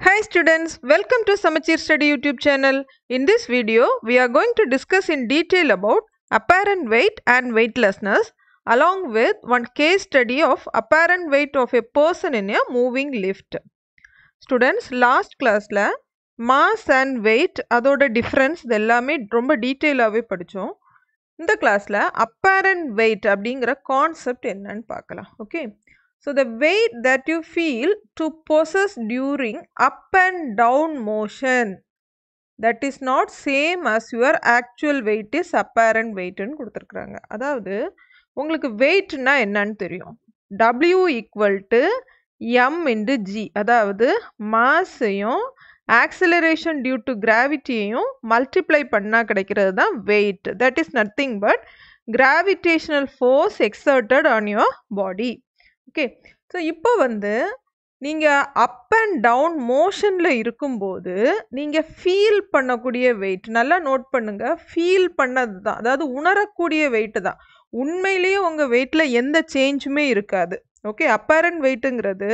Hi students, welcome to Samachir Study YouTube channel. In this video, we are going to discuss in detail about apparent weight and weightlessness along with one case study of apparent weight of a person in a moving lift. Students, last classல mass and weight அதோட difference இது எல்லாமே ரொம்ப டீட்டெயிலாகவே படித்தோம் இந்த கிளாஸில் apparent weight அப்படிங்கிற concept என்னன்னு பார்க்கலாம் okay So the weight that you feel to possess during up and down motion that is not same as your actual weight is apparent weightன்னு கொடுத்துருக்குறாங்க. அதாவது உங்களுக்கு வெயிட்னா என்னன்னு தெரியும். W equal to M into G அதாவது மாஸையும் ஆக்சிலரேஷன் டியூ டு கிராவிட்டியையும் multiply பண்ணால் கிடைக்கிறது தான் weight that is nothing but gravitational force exerted on your body okay so இப்போ வந்து நீங்கள் அப் அண்ட் டவுன் மோஷனில் இருக்கும்போது நீங்கள் ஃபீல் பண்ணக்கூடிய வெயிட் நல்லா நோட் பண்ணுங்கள் ஃபீல் பண்ணது தான். அதாவது உணரக்கூடிய வெயிட்டு தான். உண்மையிலேயே உங்கள் வெயிட்டில் எந்த சேஞ்சுமே இருக்காது. Okay apparent வெயிட்டுங்கிறது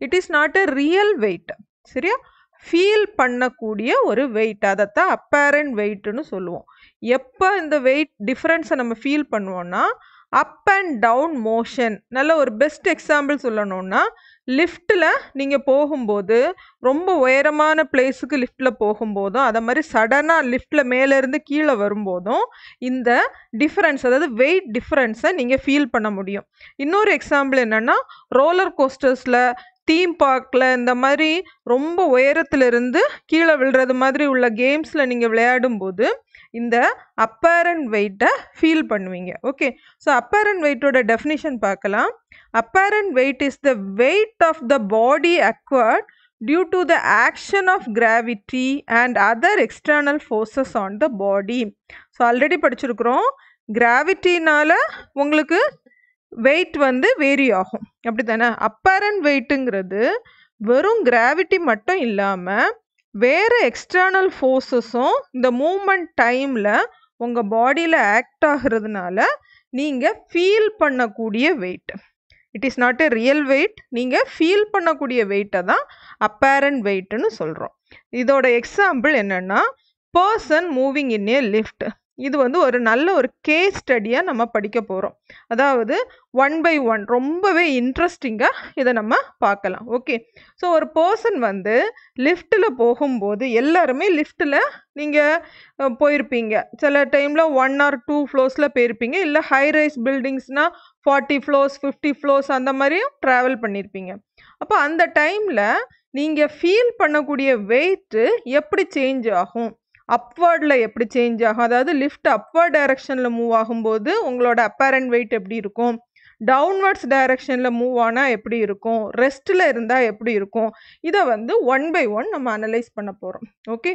it is not a real weight சரியா? ஃபீல் பண்ணக்கூடிய ஒரு வெயிட் அதைத்தான் அப்பேரண்ட் வெயிட்டுன்னு சொல்லுவோம். எப்போ இந்த வெயிட் டிஃப்ரென்ஸை நம்ம ஃபீல் பண்ணுவோன்னா அப் அண்ட் டவுன் மோஷன் நல்ல ஒரு பெஸ்ட் எக்ஸாம்பிள் சொல்லணும்னா லிஃப்ட்டில் நீங்கள் போகும்போது ரொம்ப உயரமான பிளேஸுக்கு லிஃப்ட்டில் போகும்போதும் அதை மாதிரி சடனாக லிஃப்ட்டில் மேலேருந்து கீழே வரும்போதும் இந்த டிஃப்ரென்ஸ் அதாவது வெயிட் டிஃப்ரென்ஸை நீங்கள் ஃபீல் பண்ண முடியும். இன்னொரு எக்ஸாம்பிள் என்னென்னா ரோலர் கோஸ்டர்ஸில் தீம் பார்க்கில் இந்த மாதிரி ரொம்ப உயரத்துலேருந்து கீழே விழுறது மாதிரி உள்ள கேம்ஸில் நீங்கள் விளையாடும்போது இந்த அப்பேரண்ட் வெயிட்டை ஃபீல் பண்ணுவீங்க. ஓகே ஸோ அப்பேரண்ட் வெயிட்டோட டெஃபினிஷன் பார்க்கலாம். Apparent weight is the weight of the body acquired due to the action of gravity and other external forces on the body so already படிச்சிருக்கிறோம். கிராவிட்டினால் உங்களுக்கு வெயிட் வந்து vary ஆகும். அப்படி தானே அப்பரண்ட் வெயிட்டுங்கிறது வெறும் கிராவிட்டி மட்டும் இல்லாமல் வேறு எக்ஸ்டர்னல் ஃபோர்ஸஸும் இந்த மூமெண்ட் டைமில் உங்கள் பாடியில் ஆக்ட் ஆகிறதுனால நீங்கள் ஃபீல் பண்ணக்கூடிய weight it is not a real weight நீங்கள் ஃபீல் பண்ணக்கூடிய வெயிட்டை தான் அப்பேரண்ட் வெயிட்டுன்னு சொல்கிறோம் இதோட எக்ஸாம்பிள் என்னென்னா person moving in a lift இது வந்து ஒரு நல்ல ஒரு கேஸ் ஸ்டடியாக நம்ம படிக்க போகிறோம் அதாவது ஒன் பை ஒன் ரொம்பவே இன்ட்ரெஸ்டிங்காக இதை நம்ம பார்க்கலாம். ஓகே ஸோ ஒரு பர்சன் வந்து லிஃப்ட்டில் போகும்போது எல்லாருமே லிஃப்ட்டில் நீங்கள் போயிருப்பீங்க. சில டைமில் ஒன் ஆர் டூ ஃப்ளோர்ஸில் போயிருப்பீங்க. இல்லை ஹை ரைஸ் பில்டிங்ஸ்னால் ஃபார்ட்டி ஃப்ளோர்ஸ் ஃபிஃப்டி ஃப்ளோர்ஸ் அந்த மாதிரியும் ட்ராவல் பண்ணியிருப்பீங்க அப்போ அந்த டைமில் நீங்கள் ஃபீல் பண்ணக்கூடிய வெயிட்டு எப்படி சேஞ்ச் ஆகும்? அப்வர்டில் எப்படி சேஞ்ச் ஆகும்? அதாவது லிஃப்ட் அப்வர்ட் டைரக்ஷனில் மூவ் ஆகும்போது உங்களோட அப்பேரண்ட் வெயிட் எப்படி இருக்கும்? டவுன்வர்ட்ஸ் டைரக்ஷனில் மூவ் ஆனால் எப்படி இருக்கும்? ரெஸ்ட்டில் இருந்தால் எப்படி இருக்கும்? இதை வந்து ஒன் பை ஒன் நம்ம அனலைஸ் பண்ண போகிறோம் okay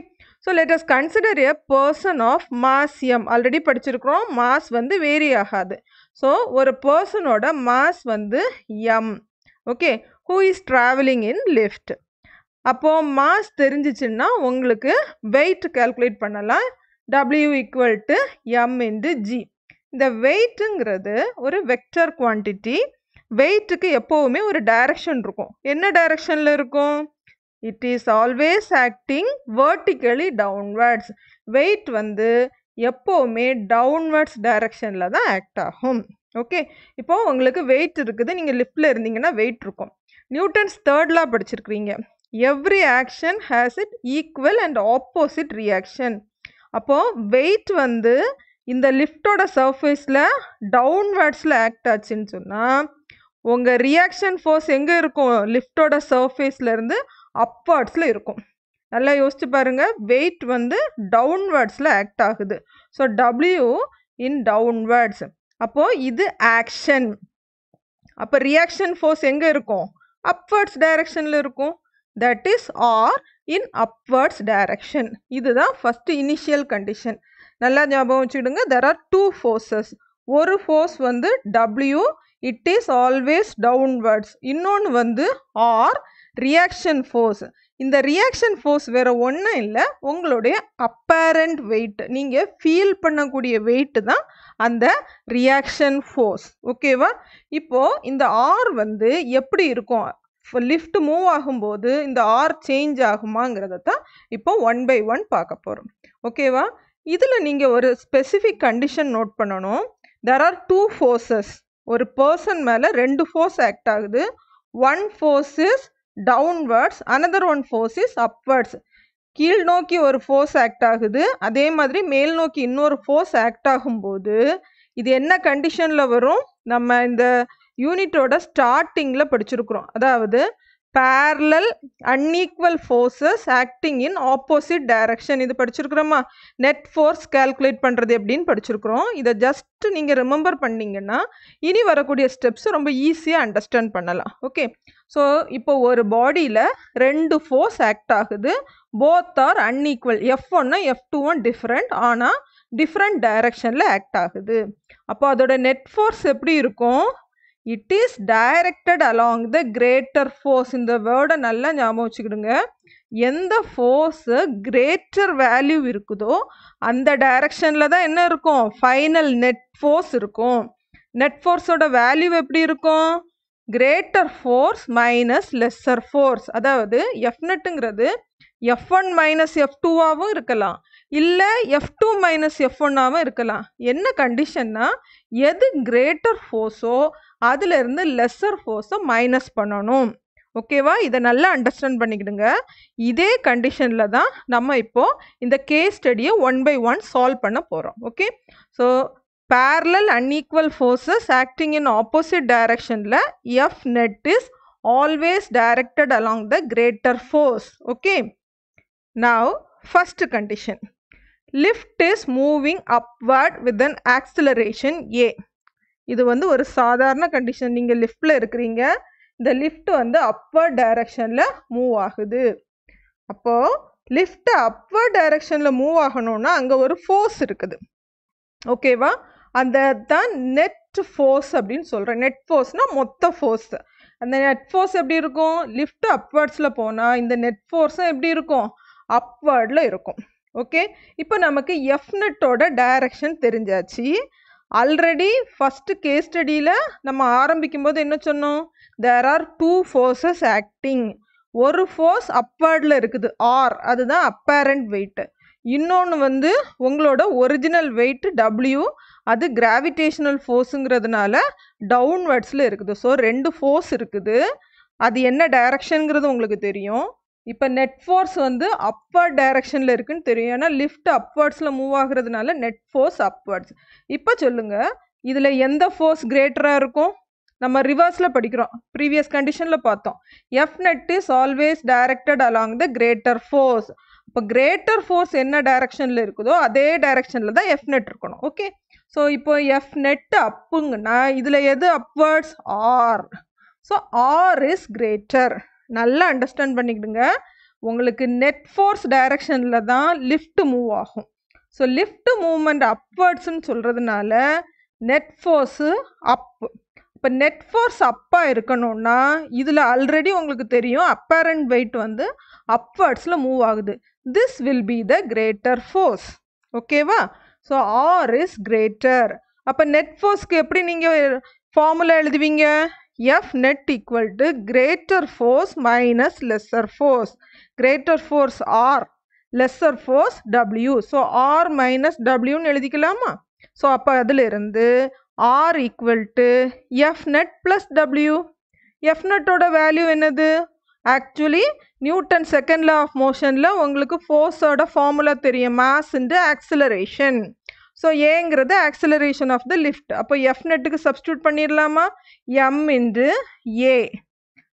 so let us consider a person of mass M already படிச்சிருக்கிறோம். மாஸ் வந்து வேரி ஆகாது. ஸோ ஒரு பர்சனோட மாஸ் வந்து M okay who is travelling in lift அப்போது மாஸ் தெரிஞ்சிச்சுன்னா உங்களுக்கு வெயிட் கால்குலேட் பண்ணலாம். W equal to M into G இந்த வெயிட்டுங்கிறது ஒரு வெக்டர் குவான்டிட்டி வெயிட்டுக்கு எப்போவுமே ஒரு டைரக்ஷன் இருக்கும். என்ன டைரக்ஷனில் இருக்கும்? It is always acting vertically downwards weight வந்து எப்போவுமே டவுன்வர்ட்ஸ் டைரக்ஷனில் தான் ஆக்ட் ஆகும். ஓகே இப்போது உங்களுக்கு வெயிட் இருக்குது. நீங்கள் லிஃப்டில் இருந்தீங்கன்னா வெயிட் இருக்கும். நியூட்டன்ஸ் தேர்ட்லாம் படிச்சிருக்கிறீங்க. Every action has it equal and opposite reaction அப்போது வெயிட் வந்து இந்த லிஃப்டோட சர்ஃபேஸில் டவுன்வேர்ட்ஸில் ஆக்ட் ஆச்சுன்னு சொன்னால் உங்கள் ரியாக்ஷன் ஃபோர்ஸ் எங்கே இருக்கும்? லிஃப்டோட சர்ஃபேஸ்லேருந்து அப்வர்ட்ஸில் இருக்கும். நல்லா யோசிச்சு பாருங்கள் வெயிட் வந்து டவுன்வேர்ட்ஸில் ஆக்ட் ஆகுது. ஸோ டபிள்யூ இன் டவுன்வேர்ட்ஸ் அப்போது இது ஆக்ஷன் அப்போ ரியாக்ஷன் ஃபோர்ஸ் எங்கே இருக்கும்? அப்வர்ட்ஸ் டைரக்ஷனில் இருக்கும். That is R in upwards direction இதுதான் ஃபஸ்ட்டு இனிஷியல் கண்டிஷன் நல்லா ஞாபகம் வச்சுக்கிடுங்க தெர் ஆர் டூ ஃபோர்ஸஸ் ஒரு ஃபோர்ஸ் வந்து W it is always downwards இன்னொன்று வந்து ஆர் ரியாக்ஷன் ஃபோர்ஸ் இந்த ரியாக்ஷன் ஃபோர்ஸ் வேறு ஒன்றும் இல்லை உங்களுடைய அப்பேரண்ட் வெயிட் நீங்கள் ஃபீல் பண்ணக்கூடிய வெயிட்டு தான் அந்த ரியாக்ஷன் ஃபோர்ஸ் ஓகேவா இப்போது இந்த ஆர் வந்து எப்படி இருக்கும்? லிஃப்ட் மூவ் ஆகும்போது இந்த ஆர் சேஞ்ச் ஆகுமாங்கிறத தான் இப்போ ஒன் பை ஒன் பார்க்க போகிறோம் ஓகேவா இதில் நீங்கள் ஒரு ஸ்பெசிஃபிக் கண்டிஷன் நோட் பண்ணணும். தெர் ஆர் டூ ஃபோர்ஸஸ் ஒரு பர்சன் மேலே ரெண்டு ஃபோர்ஸ் ஆக்ட் ஆகுது. One force is downwards another one force is upwards கீழ் நோக்கி ஒரு ஃபோர்ஸ் ஆக்ட் ஆகுது. அதே மாதிரி மேல் நோக்கி இன்னொரு ஃபோர்ஸ் ஆக்ட் ஆகும்போது இது என்ன கண்டிஷனில் வரும்? நம்ம இந்த யூனிட்டோட ஸ்டார்டிங்கில் படிச்சிருக்கிறோம். அதாவது parallel unequal forces acting in opposite direction இது படிச்சிருக்கிறோமா? நெட் ஃபோர்ஸ் கேல்குலேட் பண்ணுறது எப்படின்னு படிச்சிருக்கிறோம். இதை ஜஸ்ட் நீங்கள் ரிமெம்பர் பண்ணீங்கன்னா இனி வரக்கூடிய ஸ்டெப்ஸ் ரொம்ப ஈஸியாக அண்டர்ஸ்டாண்ட் பண்ணலாம். ஓகே ஸோ இப்போ ஒரு பாடியில் ரெண்டு ஃபோர்ஸ் ஆக்ட் ஆகுது. போத் ஆர் அன்ஈக்குவல் எஃப் ஒன்று எஃப் டூ ஒன் டிஃப்ரெண்ட் ஆனால் டிஃப்ரெண்ட் டைரக்ஷனில் ஆக்ட் ஆகுது. அப்போ அதோட நெட் ஃபோர்ஸ் எப்படி இருக்கும்? It is directed along the greater force இந்த வேர்டை நல்லா ஞாபகம் வச்சுக்கிடுங்க. எந்த ஃபோர்ஸு கிரேட்டர் வேல்யூ இருக்குதோ அந்த டைரக்ஷனில் தான் என்ன இருக்கும்? ஃபைனல் நெட் ஃபோர்ஸ் இருக்கும். நெட் ஃபோர்ஸோட வேல்யூ எப்படி இருக்கும்? Greater force minus lesser force அதாவது எஃப் நெட்டுங்கிறது எஃப் ஒன் மைனஸ் எஃப் டூவாகவும் இருக்கலாம். இல்லை எஃப் டூ மைனஸ் எஃப் ஒன்னாகவும் இருக்கலாம். என்ன கண்டிஷன்னா எது கிரேட்டர் ஃபோர்ஸோ அதுலேருந்து லெஸ்ஸர் ஃபோர்ஸை மைனஸ் பண்ணணும் ஓகேவா இதை நல்லா அண்டர்ஸ்டாண்ட் பண்ணிக்கிடுங்க இதே கண்டிஷனில் தான் நம்ம இப்போது இந்த கேஸ் ஸ்டடியை ஒன் பை ஒன் சால்வ் பண்ண போகிறோம் okay so parallel unequal forces acting in opposite directionல F net is always directed along the greater force okay now first condition lift is moving upward with an acceleration A இது வந்து ஒரு சாதாரண condition நீங்கள் லிஃப்டில் இருக்கிறீங்க. இந்த லிஃப்ட் வந்து upward டைரக்ஷனில் மூவ் ஆகுது. அப்போது லிஃப்ட் அப்வர்ட் டைரக்ஷனில் மூவ் ஆகணும்னா அங்கே ஒரு ஃபோர்ஸ் இருக்குது. ஓகேவா அந்த தான் நெட் ஃபோர்ஸ் அப்படின்னு சொல்கிறேன் நெட் ஃபோர்ஸ்னால் மொத்த ஃபோர்ஸ் அந்த நெட் ஃபோர்ஸ் எப்படி இருக்கும்? லிஃப்ட் அப்வர்ட்ஸில் போனால் இந்த நெட் ஃபோர்ஸும் எப்படி இருக்கும்? அப்வர்டில் இருக்கும். ஓகே இப்போ நமக்கு எஃப் நெட்டோட டைரக்ஷன் தெரிஞ்சாச்சு. ஆல்ரெடி ஃபஸ்ட்டு கேஸ் ஸ்டடியில் நம்ம ஆரம்பிக்கும் போது என்ன சொன்னோம்? There are two forces acting ஒரு ஃபோர்ஸ் அப்பேர்டில் இருக்குது ஆர் அதுதான் அப்பேரண்ட் வெயிட்டு இன்னொன்று வந்து உங்களோட ஒரிஜினல் வெயிட் டபிள்யூ அது கிராவிடேஷனல் ஃபோர்ஸுங்கிறதுனால டவுன்வர்ட்ஸில் இருக்குது. ஸோ ரெண்டு ஃபோர்ஸ் இருக்குது. அது என்ன டைரக்ஷனுங்கிறது உங்களுக்கு தெரியும். இப்போ நெட் ஃபோர்ஸ் வந்து அப்வர்ட் டைரக்ஷனில் இருக்குன்னு தெரியும். ஏன்னா லிஃப்ட் அப்வர்ட்ஸில் மூவ் ஆகுறதுனால நெட் ஃபோர்ஸ் அப்வர்ட்ஸ் இப்போ சொல்லுங்கள் இதில் எந்த ஃபோர்ஸ் கிரேட்டராக இருக்கும்? நம்ம ரிவர்ஸில் படிக்கிறோம். ப்ரீவியஸ் கண்டிஷனில் பார்த்தோம். F net is always directed along the greater force இப்போ கிரேட்டர் ஃபோர்ஸ் என்ன டைரக்ஷனில் இருக்குதோ அதே டைரக்ஷனில் தான் எஃப் நெட் இருக்கணும். ஓகே ஸோ இப்போ எஃப் நெட் அப்புங்கன்னா இதில் எது upwards R so R is greater நல்லா அண்டர்ஸ்டாண்ட் பண்ணிக்கிடுங்க. உங்களுக்கு நெட் ஃபோர்ஸ் டைரக்ஷனில் தான் லிஃப்ட் மூவ் ஆகும். ஸோ லிஃப்ட் மூவ்மெண்ட் அப்வர்ட்ஸ்ன்னு சொல்கிறதுனால நெட் ஃபோர்ஸு அப் இப்போ நெட் ஃபோர்ஸ் அப்பாக இருக்கணும்னா இதில் ஆல்ரெடி உங்களுக்கு தெரியும் அப்பேரண்ட் வெயிட் வந்து அப்வர்ட்ஸில் மூவ் ஆகுது. This will be the greater force ஓகேவா ஸோ ஆர் இஸ் கிரேட்டர் அப்போ நெட் ஃபோர்ஸ்க்கு எப்படி நீங்கள் ஃபார்முலா எழுதுவீங்க? F net equal to greater force minus lesser force greater force R lesser force W so R minus டபிள்யூன்னு எழுதிக்கலாமா? So அப்போ அதிலிருந்து R equal to F net plus W F நெட்டோட value என்னது? Actually Newton second law of மோஷனில் உங்களுக்கு ஃபோர்ஸோட formula தெரியும். Mass into acceleration so ஏங்கிறது acceleration of the lift அப்போ எஃப் நெட்டுக்கு சப்ஸ்டியூட் பண்ணிடலாமா? எம் இன்று ஏ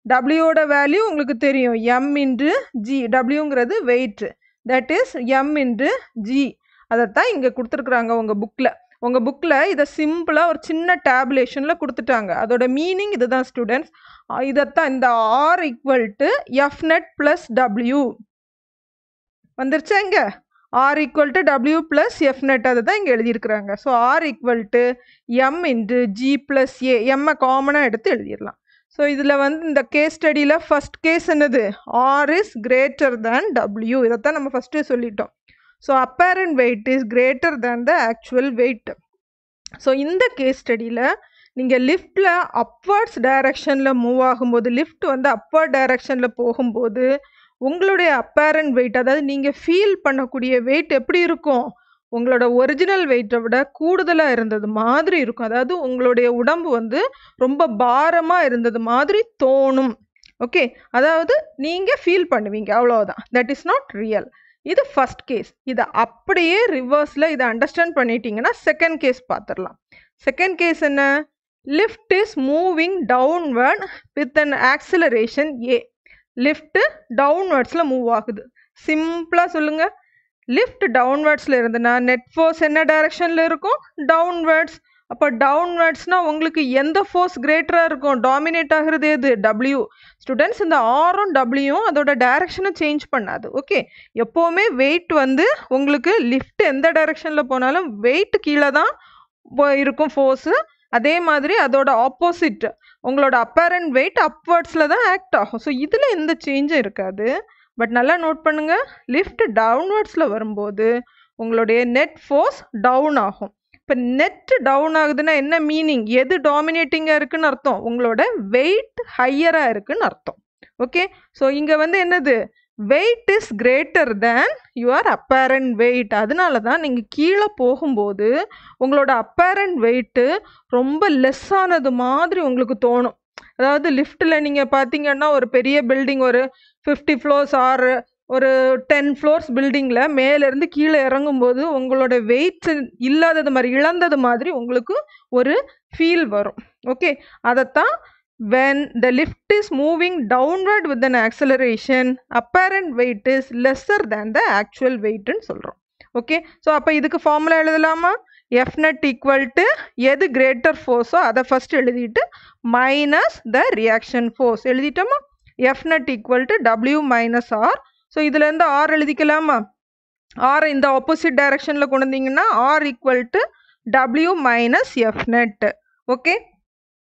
டபிள்யூவோட வேல்யூ உங்களுக்கு தெரியும். M into G டபிள்யூங்கிறது weight that is M into G அதைத்தான் இங்கே கொடுத்துருக்குறாங்க உங்கள் புக்கில் உங்கள் புக்கில் இதை சிம்பிளாக ஒரு சின்ன டேப்லேஷனில் கொடுத்துட்டாங்க. அதோட மீனிங் இதுதான் ஸ்டூடெண்ட்ஸ் இதைத்தான் இந்த R equal to F net plus W வந்துருச்சா இங்கே? R equal to W plus F net அதை தான் இங்கே எழுதியிருக்கிறாங்க. So R equal to M into G plus A எம்மை காமனாக எடுத்து எழுதிடலாம். ஸோ இதில் வந்து இந்த கேஸ் ஸ்டடியில் ஃபஸ்ட் கேஸ் என்னது? R is greater than W இதைத்தான் நம்ம ஃபஸ்ட்டு சொல்லிட்டோம். So apparent weight is greater than the actual weight so இந்த கேஸ் ஸ்டடியில் நீங்கள் லிஃப்டில் அப்வர்ட்ஸ் டைரக்ஷனில் மூவ் ஆகும்போது லிஃப்ட் வந்து அப்வர்ட் டைரக்ஷனில் போகும்போது உங்களுடைய அப்பேரண்ட் வெயிட் அதாவது நீங்கள் ஃபீல் பண்ணக்கூடிய வெயிட் எப்படி இருக்கும்? உங்களோட ஒரிஜினல் வெயிட்டை விட கூடுதலாக இருந்தது மாதிரி இருக்கும். அதாவது உங்களுடைய உடம்பு வந்து ரொம்ப பாரமாக இருந்தது மாதிரி தோணும். ஓகே அதாவது நீங்கள் ஃபீல் பண்ணுவீங்க. அவ்வளோதான் தட் இஸ் நாட் ரியல் இது ஃபஸ்ட் கேஸ் இதை அப்படியே ரிவர்ஸில் இதை அண்டர்ஸ்டாண்ட் பண்ணிட்டீங்கன்னா செகண்ட் கேஸ் பார்த்துடலாம். செகண்ட் கேஸ் என்ன? Lift is moving downward with an acceleration A lift டவுன்வர்ட்ஸில் move ஆகுது. சிம்பிளாக சொல்லுங்கள் லிஃப்ட் டவுன்வர்ட்ஸில் இருந்துன்னா நெட் ஃபோர்ஸ் என்ன டைரக்ஷனில் இருக்கும்? டவுன்வர்ட்ஸ் அப்போ டவுன்வர்ட்ஸ்னால் உங்களுக்கு எந்த ஃபோர்ஸ் கிரேட்டராக இருக்கும்? டாமினேட் ஆகிறது எது? டபிள்யூ ஸ்டூடெண்ட்ஸ் இந்த ஆரும் டபிள்யூயும் அதோட டைரக்ஷனை சேஞ்ச் பண்ணாது. ஓகே எப்போவுமே வெயிட் வந்து உங்களுக்கு லிஃப்ட் எந்த டைரக்ஷனில் போனாலும் வெயிட் கீழே தான் இருக்கும் ஃபோர்ஸு அதே மாதிரி அதோட ஆப்போசிட் உங்களோட அப்பேரண்ட் வெயிட் அப்வர்ட்ஸில் தான் ஆக்ட் ஆகும். ஸோ இதில் எந்த சேஞ்சும் இருக்காது. பட் நல்லா நோட் பண்ணுங்கள் லிஃப்ட் டவுன்வர்ட்ஸில் வரும்போது உங்களுடைய நெட் ஃபோர்ஸ் டவுன் ஆகும். இப்போ நெட் டவுன் ஆகுதுன்னா என்ன மீனிங் எது டாமினேட்டிங்காக இருக்குன்னு அர்த்தம்? உங்களோட வெயிட் ஹையராக இருக்குன்னு அர்த்தம். ஓகே ஸோ இங்கே வந்து என்னது? Weight is greater than your apparent weight அதனால தான் நீங்கள் கீழே போகும்போது உங்களோட அப்பேரண்ட் வெயிட்டு ரொம்ப லெஸ் ஆனது மாதிரி உங்களுக்கு தோணும். அதாவது லிஃப்ட்டில் நீங்கள் பார்த்தீங்கன்னா ஒரு பெரிய பில்டிங் ஒரு ஃபிஃப்டி ஃப்ளோர்ஸ் ஆறு ஒரு டென் ஃப்ளோர்ஸ் பில்டிங்கில் மேலேருந்து கீழே இறங்கும்போது உங்களோட வெயிட் இல்லாதது மாதிரி இழந்தது மாதிரி உங்களுக்கு ஒரு ஃபீல் வரும். ஓகே அதைத்தான் when the lift is moving downward with an acceleration apparent weight is lesser than the actual வெயிட்னு சொல்கிறோம் ஓகே ஸோ அப்போ இதுக்கு ஃபார்முலா எழுதலாமா? எஃப் நெட் ஈக்குவல் டு எது கிரேட்டர் ஃபோர்ஸோ அதை ஃபஸ்ட் எழுதிட்டு minus the reaction force எழுதிட்டோமா? F net equal to W minus R so இதுலேருந்து R எழுதிக்கலாமா? ஆர் இந்த ஆப்போசிட் டைரக்ஷனில் கொண்டு வந்தீங்கன்னா R equal to W minus F net okay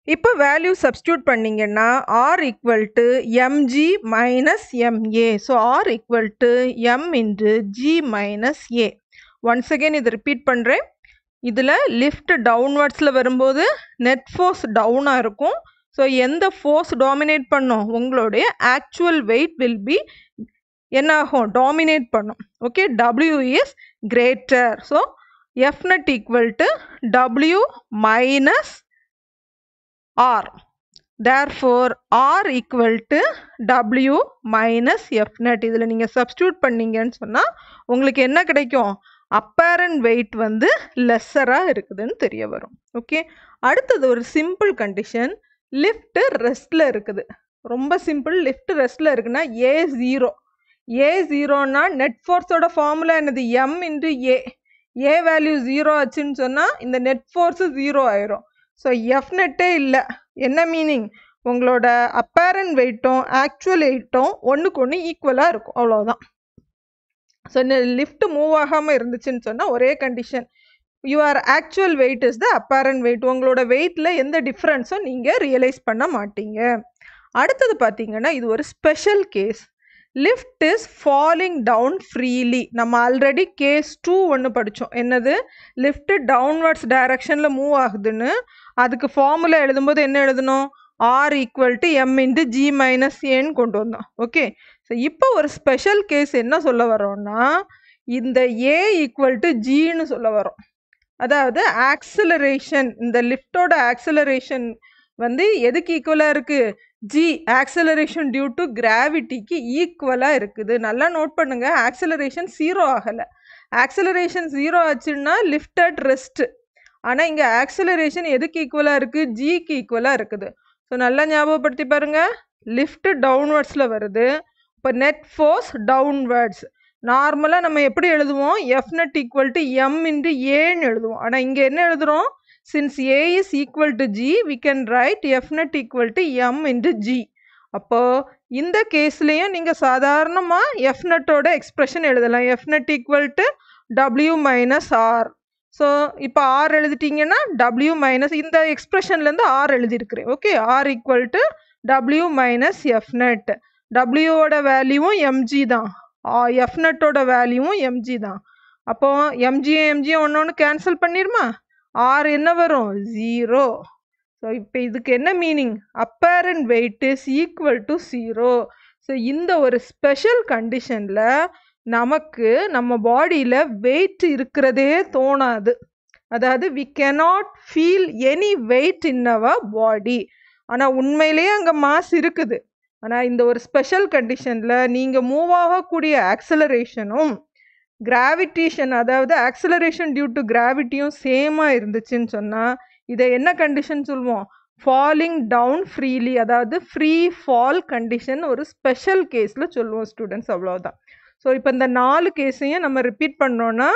இப்போ வேல்யூ சப்ஸ்டியூட் பண்ணிங்கன்னா R equal to MG minus MA so R equal to M into G minus A once again இது repeat பண்ணுறேன் இதில் லிஃப்ட் டவுன்வர்ட்ஸில் வரும்போது நெட் ஃபோர்ஸ் டவுனாக இருக்கும். So எந்த force dominate பண்ணும்? உங்களுடைய ஆக்சுவல் வெயிட் வில் பி என்ன ஆகும் டாமினேட் பண்ணும். Okay W is greater so F net equal to W minus R therefore R equal to W minus F net இதில் நீங்கள் சப்ஸ்டியூட் பண்ணீங்கன்னு சொன்னால் உங்களுக்கு என்ன கிடைக்கும்? அப்பேரண்ட் வெயிட் வந்து லெஸ்ஸராக இருக்குதுன்னு தெரிய வரும். ஓகே அடுத்தது ஒரு சிம்பிள் கண்டிஷன் லிஃப்ட்டு ரெஸ்ட்டில் இருக்குது. ரொம்ப சிம்பிள் லிஃப்ட் ரெஸ்ட்டில் இருக்குன்னா ஏ ஜீரோ ஏ ஜீரோனா நெட் ஃபோர்ஸோட ஃபார்முலா என்னது? M into A A value zero ஆச்சுன்னு சொன்னால் இந்த நெட் ஃபோர்ஸு ஜீரோ ஆயிரும். ஸோ எஃப் நெட்டே இல்லை. என்ன மீனிங் உங்களோட அப்பேரண்ட் வெயிட்டும் ஆக்சுவல் வெயிட்டும் ஒன்றுக்கு ஒன்று ஈக்குவலாக இருக்கும். அவ்வளோதான் ஸோ இந்த லிஃப்ட் மூவ் ஆகாமல் இருந்துச்சுன்னு சொன்னால் ஒரே condition your actual weight is the apparent weight உங்களோட வெயிட்டில் எந்த டிஃப்ரென்ஸும் நீங்கள் ரியலைஸ் பண்ண மாட்டீங்க. அடுத்தது பார்த்தீங்கன்னா இது ஒரு special case lift is falling down freely நம்ம ஆல்ரெடி கேஸ் டூ ஒன்று படித்தோம் என்னது? லிஃப்ட் டவுன்வர்ட்ஸ் டைரக்ஷனில் மூவ் ஆகுதுன்னு அதுக்கு ஃபார்முலா எழுதும்போது என்ன எழுதணும்? R equal to M into G minus ஏன்னு கொண்டு வந்தோம். ஓகே ஸோ இப்போ ஒரு ஸ்பெஷல் கேஸ் என்ன சொல்ல வரோம்னா இந்த ஏ ஈக்குவல் டு ஜின்னு சொல்ல வரோம் அதாவது ஆக்சிலரேஷன் இந்த லிஃப்டோட ஆக்சிலரேஷன் வந்து எதுக்கு ஈக்குவலாக இருக்குது ஜி ஆக்சலரேஷன் டியூ டு கிராவிட்டிக்கு ஈக்குவலாக இருக்குது. நல்லா நோட் பண்ணுங்கள் ஆக்சலரேஷன் ஜீரோ ஆகலை. ஆக்சலரேஷன் ஜீரோ ஆச்சுன்னா லிஃப்ட் அட் ரெஸ்ட்டு ஆனால் இங்கே ஆக்சலரேஷன் எதுக்கு ஈக்குவலாக இருக்குது ஜிக்கு ஈக்குவலாக இருக்குது. ஸோ நல்லா ஞாபகப்படுத்தி பாருங்கள் லிஃப்ட் டவுன்வர்ட்ஸில் வருது. இப்போ நெட் ஃபோர்ஸ் டவுன்வர்ட்ஸ் நார்மலாக நம்ம எப்படி எழுதுவோம்? F net equal to M into ஏன்னு எழுதுவோம். ஆனால் இங்கே என்ன எழுதுகிறோம் since A is equal to G we can write F net equal to M into G அப்போது இந்த கேஸ்லேயும் நீங்கள் சாதாரணமாக எஃப் நெட்டோட எக்ஸ்ப்ரெஷன் எழுதலாம். F net equal to W minus R so இப்போ ஆர் எழுதிட்டிங்கன்னா டபிள்யூ மைனஸ் இந்த எக்ஸ்ப்ரெஷன்லேருந்து ஆர் எழுதியிருக்கிறேன். Okay R equal to W minus F net டபிள்யூவோட வேல்யூவும் எம்ஜி தான். எஃப் நெட்டோட வேல்யூவும் எம்ஜி தான். அப்போது எம்ஜியும் எம்ஜியும் ஒன்று ஒன்று கேன்சல் பண்ணிடுமா? ஆர் என்ன வரும்? ஜீரோ ஸோ இப்போ இதுக்கு என்ன meaning apparent weight is equal to zero so இந்த ஒரு ஸ்பெஷல் கண்டிஷனில் நமக்கு நம்ம பாடியில் வெயிட் இருக்கிறதே தோணாது. அதாவது we cannot feel any weight in our body ஆனால் உண்மையிலேயே அங்கே மாஸ் இருக்குது. ஆனால் இந்த ஒரு ஸ்பெஷல் கண்டிஷனில் நீங்கள் மூவ் ஆகக்கூடிய ஆக்சலரேஷனும் கிராவிட்டேஷன் அதாவது ஆக்சலரேஷன் டியூ டு கிராவிட்டியும் சேமாக இருந்துச்சுன்னு சொன்னால் இதை என்ன கண்டிஷன் சொல்லுவோம் ஃபாலிங் டவுன் ஃப்ரீலி அதாவது ஃப்ரீ ஃபால் கண்டிஷன் ஒரு ஸ்பெஷல் கேஸில் சொல்லுவோம் ஸ்டூடெண்ட்ஸ் அவ்வளோதான் ஸோ இப்போ இந்த நாலு கேஸையும் நம்ம ரிப்பீட் பண்ணோன்னா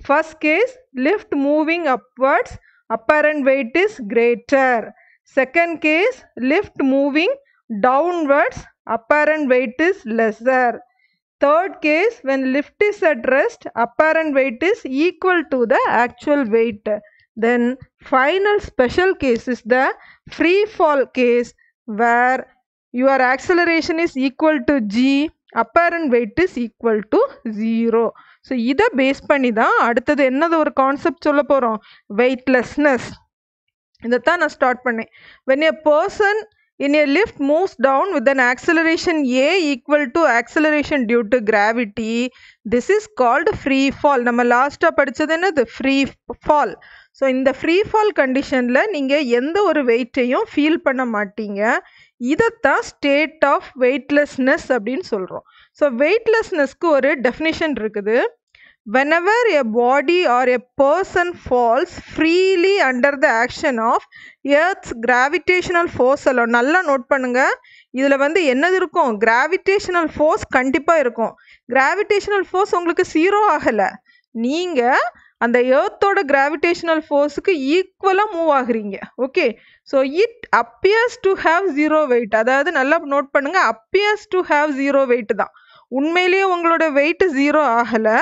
first case lift moving upwards apparent weight is greater second case lift moving downwards apparent weight is lesser. Third case, when lift is at rest, apparent weight is equal to the actual weight. Then final special case is the free fall case where your acceleration is equal to g, Apparent weight is equal to zero so இதை base பண்ணி தான் அடுத்தது என்னது ஒரு concept சொல்ல போகிறோம் weightlessness இதைத்தான் நான் ஸ்டார்ட் பண்ணேன். When a person in a lift moves down with an acceleration A equal to acceleration due to gravity this is called free fall நம்ம லாஸ்ட்டாக படித்தது என்னது? ஃப்ரீ ஃபால் ஸோ இந்த ஃப்ரீ ஃபால் கண்டிஷனில் நீங்கள் எந்த ஒரு வெயிட்டையும் ஃபீல் பண்ண மாட்டீங்க. இதைத்தான் ஸ்டேட் ஆஃப் வெயிட்லெஸ்னஸ் அப்படின்னு சொல்கிறோம் ஸோ வெயிட்லெஸ்னஸ்க்கு ஒரு டெஃபினிஷன் இருக்குது. Whenever a body or a person falls freely under the action of earth's gravitational force alone நல்லா நோட் பண்ணுங்க. இதில் வந்து என்னது இருக்கும்? கிராவிடேஷனல் ஃபோர்ஸ் கண்டிப்பாக இருக்கும். கிராவிடேஷனல் ஃபோர்ஸ் உங்களுக்கு ஜீரோ ஆகலை. நீங்கள் அந்த ஏர்த்தோட கிராவிடேஷனல் ஃபோர்ஸுக்கு ஈக்குவலாக மூவ் ஆகுறீங்க. Okay so it appears to have zero weight அதாவது நல்லா நோட் பண்ணுங்கள் appears to have zero weight தான். உண்மையிலேயே உங்களோட வெயிட் ஜீரோ ஆகலை.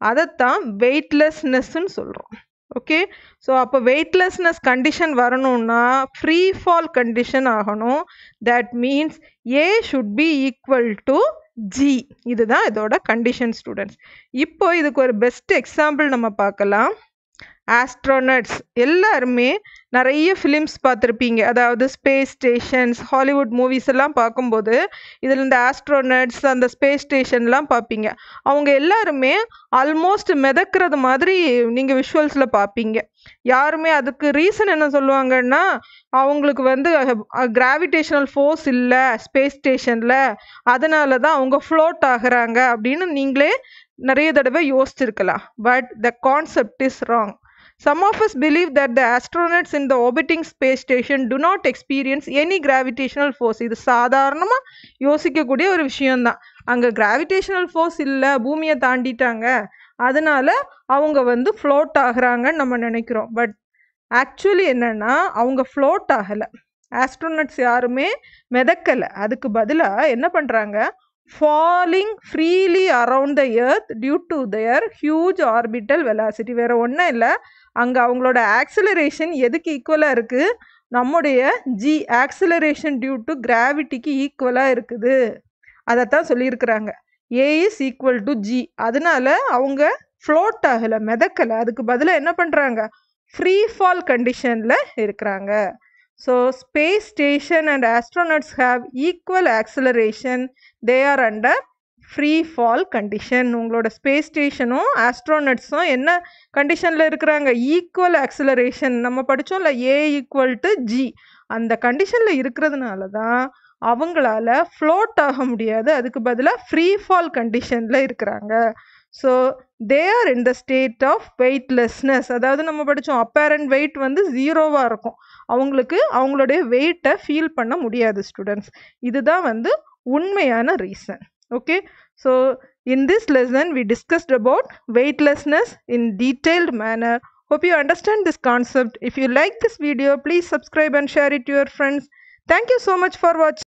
அதைத்தான் வெயிட்லெஸ்னஸ்ன்னு சொல்கிறோம் ஓகே ஸோ அப்போ வெயிட்லெஸ்னஸ் கண்டிஷன் வரணும்னா ஃப்ரீ ஃபால் கண்டிஷன் ஆகணும். That means A should be equal to G இதுதான் இதோட கண்டிஷன் ஸ்டூடெண்ட்ஸ் இப்போ இதுக்கு ஒரு பெஸ்ட் எக்ஸாம்பிள் நம்ம பார்க்கலாம். ஆஸ்ட்ரோனட்ஸ் எல்லாருமே நிறைய ஃபிலிம்ஸ் பார்த்துருப்பீங்க. அதாவது ஸ்பேஸ் ஸ்டேஷன்ஸ் ஹாலிவுட் மூவிஸ் எல்லாம் பார்க்கும்போது இதில் இந்த ஆஸ்ட்ரோனட்ஸ் அந்த ஸ்பேஸ் ஸ்டேஷன்லாம் பார்ப்பீங்க. அவங்க எல்லாருமே ஆல்மோஸ்ட் மிதக்கிறது மாதிரி நீங்கள் விஷுவல்ஸில் பார்ப்பீங்க. யாருமே அதுக்கு ரீசன் என்ன சொல்லுவாங்கன்னா அவங்களுக்கு வந்து கிராவிடேஷனல் ஃபோர்ஸ் இல்லை ஸ்பேஸ் ஸ்டேஷனில் அதனால தான் அவங்க ஃப்ளோட் ஆகுறாங்க அப்படின்னு நீங்களே நிறைய தடவை யோசிச்சிருக்கலாம். But the concept is wrong Some of us believe that the astronauts in the orbiting space station do not experience any gravitational force. இது சாதாரணமாக யோசிக்கக்கூடிய ஒரு விஷயம்தான். அங்கே கிராவிடேஷனல் ஃபோர்ஸ் இல்லை பூமியை தாண்டிட்டாங்க. அதனால அவங்க வந்து ஃப்ளோட் ஆகுறாங்கன்னு நம்ம நினைக்கிறோம். பட் ஆக்சுவலி என்னென்னா அவங்க ஃப்ளோட் ஆகலை. ஆஸ்ட்ரோனட்ஸ் யாருமே மிதக்கலை. அதுக்கு பதிலாக என்ன பண்ணுறாங்க falling freely around the earth due to their huge orbital velocity வேறு ஒன்றும் இல்லை. அங்கே அவங்களோட ஆக்சிலரேஷன் எதுக்கு ஈக்குவலாக இருக்குது நம்முடைய ஜி ஆக்சிலரேஷன் டியூ டு கிராவிட்டிக்கு ஈக்குவலாக இருக்குது. அதைத்தான் சொல்லியிருக்கிறாங்க. A is equal to G அதனால அவங்க ஃப்ளோட் ஆகலை மிதக்கலை. அதுக்கு பதிலாக என்ன பண்ணுறாங்க ஃப்ரீ ஃபால் கண்டிஷனில் இருக்கிறாங்க. So space station and astronauts have equal acceleration they are under free fall condition உங்களோட ஸ்பேஸ் ஸ்டேஷனும் ஆஸ்ட்ரோனட்ஸும் என்ன கண்டிஷனில் இருக்கிறாங்க? ஈக்குவல் ஆக்சிலரேஷன் நம்ம படித்தோம்ல ஏ ஈக்குவல் டு ஜி அந்த கண்டிஷனில் இருக்கிறதுனால தான் அவங்களால ஃப்ளோட் ஆக முடியாது. அதுக்கு பதிலாக ஃப்ரீ ஃபால் கண்டிஷனில் இருக்கிறாங்க. So they are in the state of weightlessness அதாவது நம்ம படித்தோம் அப்பேரண்ட் வெயிட் வந்து ஜீரோவாக இருக்கும். அவங்களுக்கு அவங்களுடைய வெயிட்டை ஃபீல் பண்ண முடியாது ஸ்டூடெண்ட்ஸ் இதுதான் வந்து உண்மையான reason okay so in this lesson we discussed about weightlessness in detailed manner hope you understand this concept if you like this video please subscribe and share it to your friends thank you so much for watching